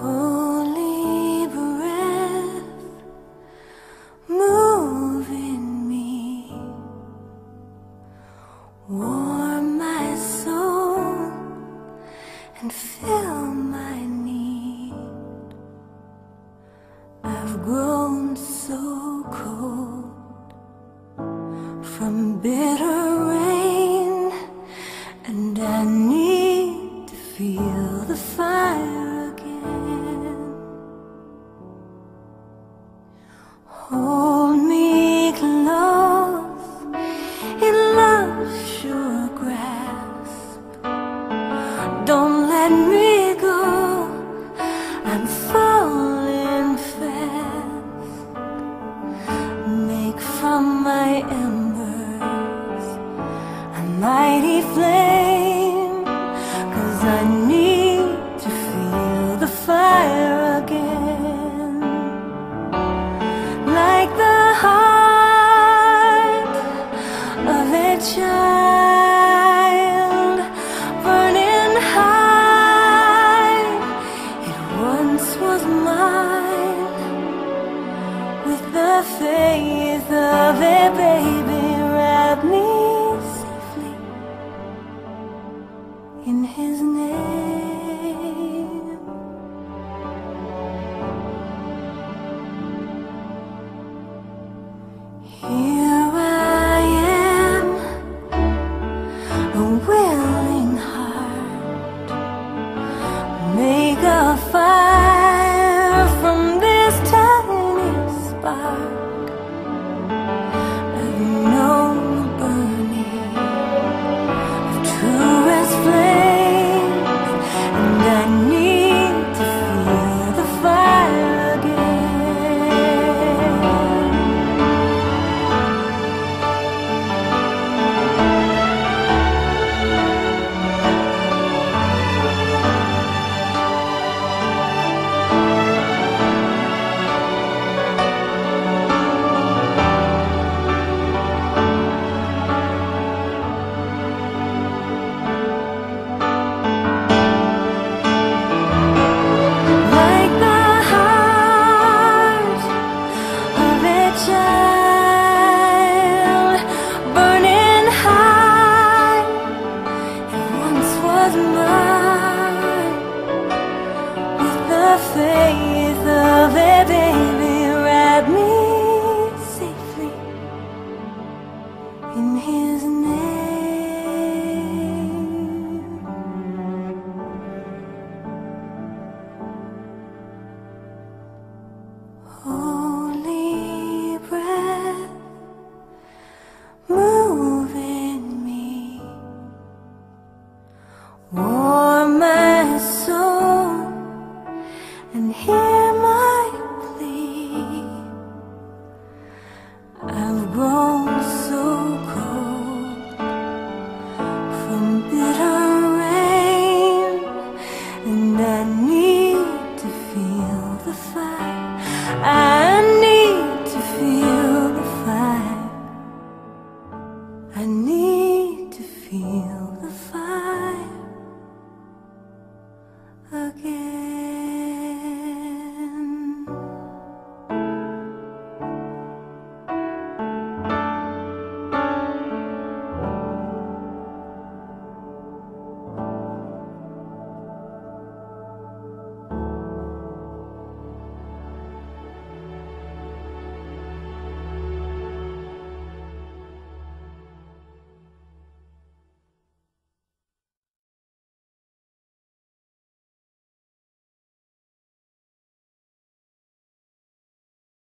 Holy breath, move in me. Warm my soul and fill my need. I've grown so cold from bitter faith of it, baby, wrap me safely in his name. He I need to feel the fire. I need to feel the fire. I need to feel the fire.